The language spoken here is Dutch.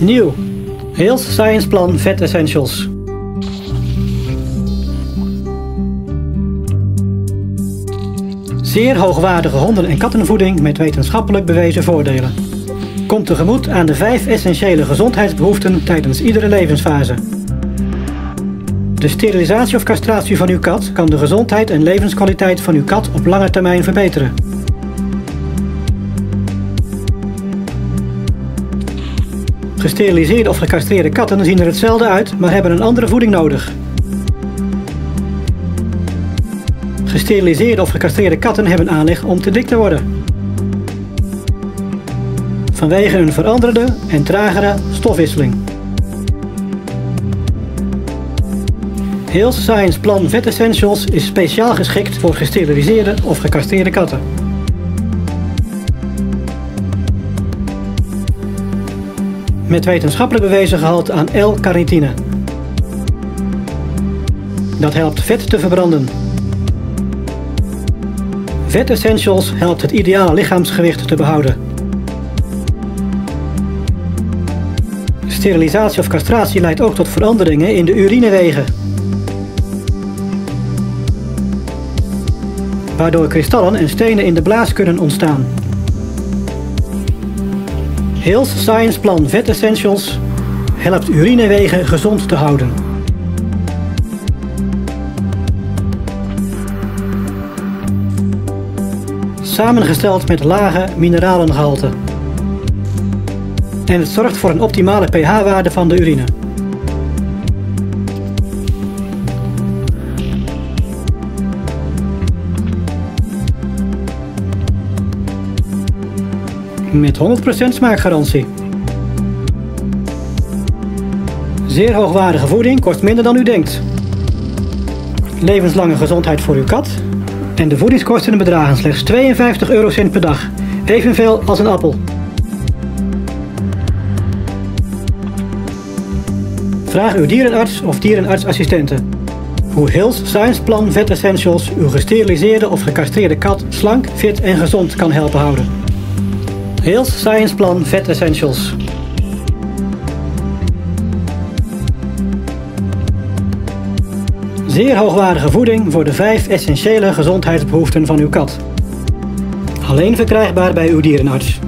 Nieuw. Hales Science Plan Vet Essentials. Zeer hoogwaardige honden- en kattenvoeding met wetenschappelijk bewezen voordelen. Komt tegemoet aan de vijf essentiële gezondheidsbehoeften tijdens iedere levensfase. De sterilisatie of castratie van uw kat kan de gezondheid en levenskwaliteit van uw kat op lange termijn verbeteren. Gesteriliseerde of gecastreerde katten zien er hetzelfde uit, maar hebben een andere voeding nodig. Gesteriliseerde of gecastreerde katten hebben aanleg om te dik te worden. Vanwege een veranderde en tragere stofwisseling. Hill's Science Plan Vet Essentials is speciaal geschikt voor gesteriliseerde of gecastreerde katten. Met wetenschappelijk bewezen gehalte aan L-carnitine. Dat helpt vet te verbranden. Vet Essentials helpt het ideale lichaamsgewicht te behouden. Sterilisatie of castratie leidt ook tot veranderingen in de urinewegen. Waardoor kristallen en stenen in de blaas kunnen ontstaan. Hills Science Plan Vet Essentials helpt urinewegen gezond te houden. Samengesteld met lage mineralengehalte. En het zorgt voor een optimale pH-waarde van de urine. Met 100% smaakgarantie. Zeer hoogwaardige voeding kost minder dan u denkt. Levenslange gezondheid voor uw kat. En de voedingskosten bedragen slechts 52 eurocent per dag. Evenveel als een appel. Vraag uw dierenarts of dierenartsassistenten hoe Hills Science Plan Vet Essentials uw gesteriliseerde of gecastreerde kat slank, fit en gezond kan helpen houden. Hills Science Plan Vet Essentials. Zeer hoogwaardige voeding voor de vijf essentiële gezondheidsbehoeften van uw kat. Alleen verkrijgbaar bij uw dierenarts.